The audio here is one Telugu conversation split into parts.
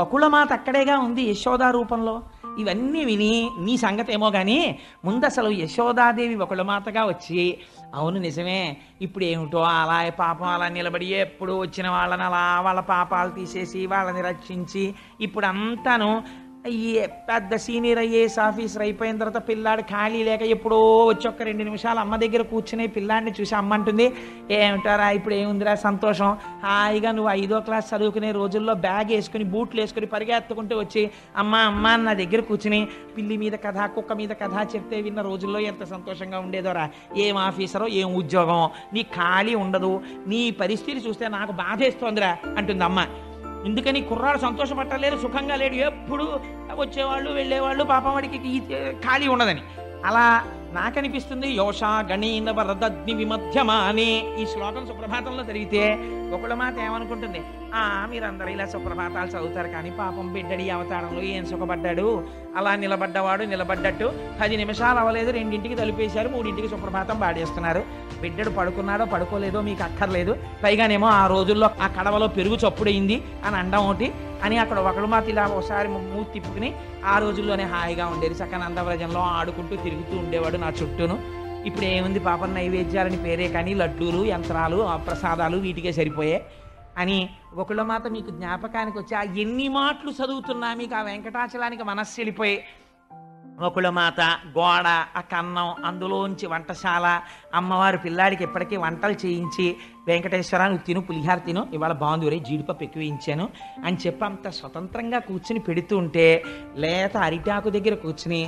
వకుళమాత అక్కడేగా ఉంది యశోదా రూపంలో ఇవన్నీ విని నీ సంగతి ఏమో కానీ ముందు అసలు యశోదాదేవి వకుళమాతగా వచ్చి అవును నిజమే ఇప్పుడు ఏమిటో అలా పాపం అలా నిలబడి ఎప్పుడు వచ్చిన వాళ్ళని అలా వాళ్ళ పాపాలు తీసేసి వాళ్ళని రక్షించి ఇప్పుడు అంతాను ఈ పెద్ద సీనియర్ ఐఏఎస్ ఆఫీసర్ అయిపోయిన తర్వాత పిల్లాడు ఖాళీ లేక ఎప్పుడో వచ్చి ఒక్క రెండు నిమిషాలు అమ్మ దగ్గర కూర్చుని పిల్లాడిని చూసి అమ్మ అంటుంది ఏమిటారా ఇప్పుడు ఏముందిరా సంతోషం? హాయిగా నువ్వు ఐదో క్లాస్ చదువుకునే రోజుల్లో బ్యాగ్ వేసుకుని బూట్లు వేసుకుని పరిగెత్తుకుంటూ వచ్చి అమ్మ అమ్మ నా దగ్గర కూర్చుని పిల్లి మీద కథ కుక్క మీద కథ చెప్తే విన్న రోజుల్లో ఎంత సంతోషంగా ఉండేదోరా? ఏం ఆఫీసరో ఏం ఉద్యోగం నీ ఖాళీ ఉండదు. నీ పరిస్థితి చూస్తే నాకు బాధేస్తోందిరా అంటుంది అమ్మ. ఎందుకని కుర్రాడు సంతోషపట్టలేరు సుఖంగా లేడు. ఎప్పుడు వచ్చేవాళ్ళు వెళ్ళేవాళ్ళు పాపం వాడికి ఖాళీ ఉండదని. అలా నాకనిపిస్తుంది యోష గణీన వరదగ్ని విమధ్యమానే. ఈ శ్లోకం సుప్రభాతంలో జరిగితే ఒకళ్ళ మాట ఏమనుకుంటుంది? ఆ మీరందరూ ఇలా సుప్రభాతాలు చదువుతారు కానీ పాపం బిడ్డడి అవతారంలో ఏం సుఖపడ్డాడు? అలా నిలబడ్డవాడు నిలబడ్డట్టు. పది నిమిషాలు అవ్వలేదు రెండింటికి తలుపేశారు మూడింటికి సుప్రభాతం పాడేస్తున్నారు. బిడ్డడు పడుకున్నాడో పడుకోలేదో మీకు అక్కర్లేదు. పైగానేమో ఆ రోజుల్లో ఆ కడవలో పెరుగు చప్పుడైంది అని అండం ఒకటి. అని అక్కడ ఒకడు మాత ఇలా ఒకసారి మూతి తిప్పుకుని ఆ రోజుల్లోనే హాయిగా ఉండేది. చక్కగా నందవ్రజంలో ఆడుకుంటూ తిరుగుతూ ఉండేవాడు నా చుట్టూను. ఇప్పుడు ఏముంది పాపం నైవేద్యాలని పేరే కానీ లడ్డూలు యంత్రాలు ప్రసాదాలు వీటికే సరిపోయాయి అని ఒకళ్ళ మాత మీకు జ్ఞాపకానికి వచ్చి ఆ ఎన్ని మాటలు చదువుతున్నా మీకు ఆ వెంకటాచలానికి మనస్సు వెళ్ళిపోయి మాత గోడ ఆ కన్నం అందులోంచి వంటశాల అమ్మవారు పిల్లాడికి ఇప్పటికీ వంటలు చేయించి వెంకటేశ్వర నువ్వు తిను పులిహార తిను ఇవాళ బాగుంది రే జీడిపప్పు ఎక్కువ ఇచ్చాను అని చెప్పి అంత స్వతంత్రంగా కూర్చుని పెడుతూ ఉంటే లేత అరిటాకు దగ్గర కూర్చుని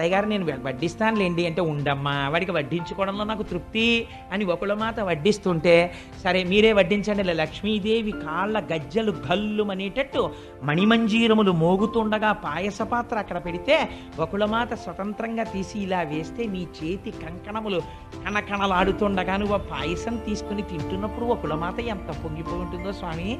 గారు నేను వడ్డిస్తానులేండి. అంటే ఉండమ్మా వాడికి వడ్డించుకోవడంలో నాకు తృప్తి అని ఒకళ్ళ మాత వడ్డిస్తుంటే సరే మీరే వడ్డించండి లక్ష్మీదేవి కాళ్ళ గజ్జలు గల్లుమనేటట్టు మణిమంజీరములు మోగుతుండగా పాయస పాత్ర అక్కడ పెడితే ఒకళ్ళ మాత స్వతంత్రంగా తీసి ఇలా వేస్తే నీ చేతి కంకణములు కణకణలాడుతుండగా నువ్వు ఆ పాయసం తీసుకుని తింటున్నప్పుడు ఒకళ్ళ మాత ఎంత పొంగిపోయి ఉంటుందో స్వామి?